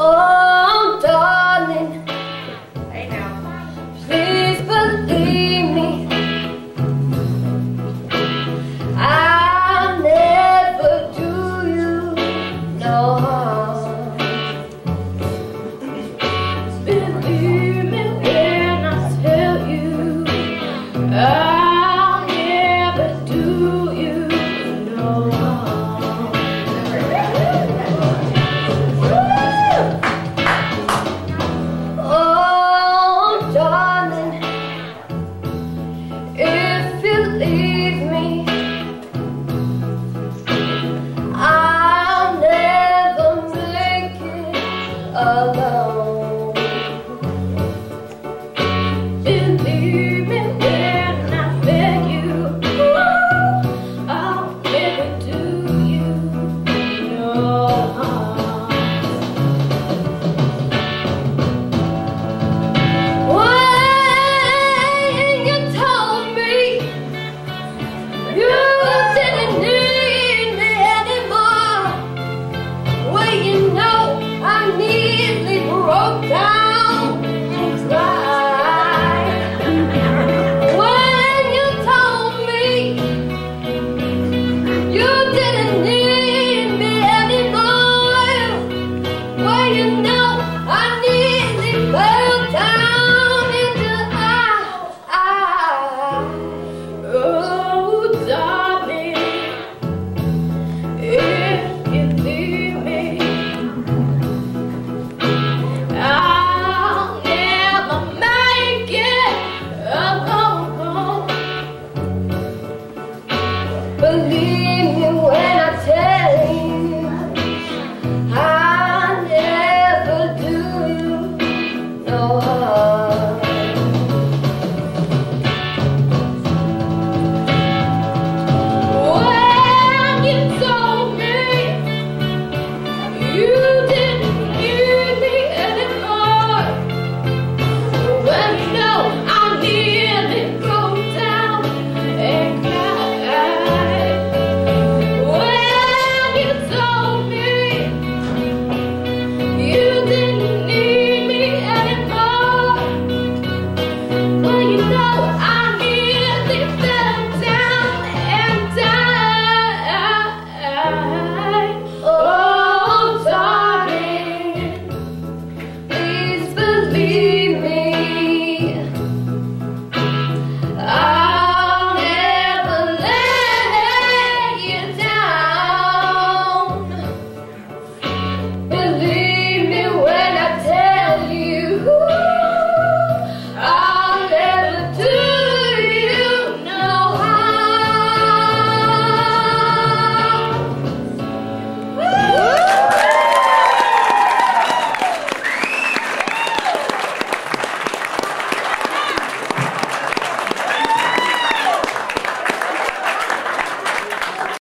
Oh, darling. Please believe me. I'll never do you no harm. I'll